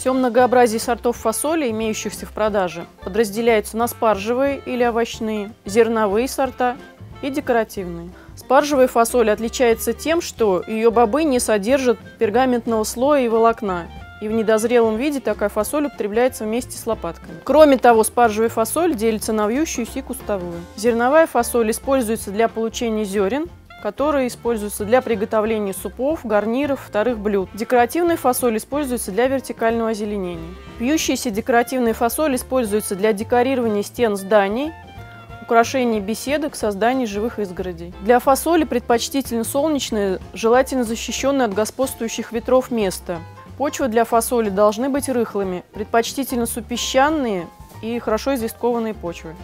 Все многообразие сортов фасоли, имеющихся в продаже, подразделяется на спаржевые или овощные, зерновые сорта и декоративные. Спаржевая фасоль отличается тем, что ее бобы не содержат пергаментного слоя и волокна, и в недозрелом виде такая фасоль употребляется вместе с лопатками. Кроме того, спаржевая фасоль делится на вьющуюся и кустовую. Зерновая фасоль используется для получения зерен, которые используются для приготовления супов, гарниров, вторых блюд. Декоративная фасоль используется для вертикального озеленения. Вьющаяся декоративная фасоль используется для декорирования стен зданий, украшения беседок, создания живых изгородей. Для фасоли предпочтительно солнечное, желательно защищенное от господствующих ветров место. Почвы для фасоли должны быть рыхлыми, предпочтительно супесчанные и хорошо известкованные почвы.